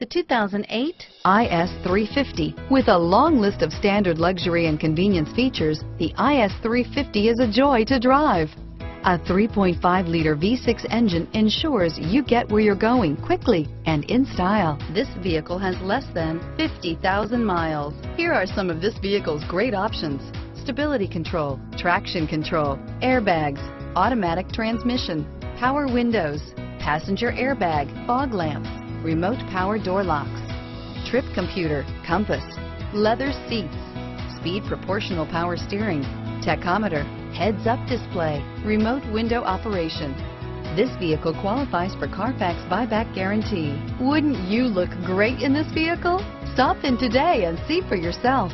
The 2008 IS350. With a long list of standard luxury and convenience features, the IS350 is a joy to drive. A 3.5-liter V6 engine ensures you get where you're going quickly and in style. This vehicle has less than 50,000 miles. Here are some of this vehicle's great options. Stability control, traction control, airbags, automatic transmission, power windows, passenger airbag, fog lamps, remote power door locks, trip computer, compass, leather seats, speed proportional power steering, tachometer, heads up display, remote window operation. This vehicle qualifies for Carfax buyback guarantee. Wouldn't you look great in this vehicle? Stop in today and see for yourself.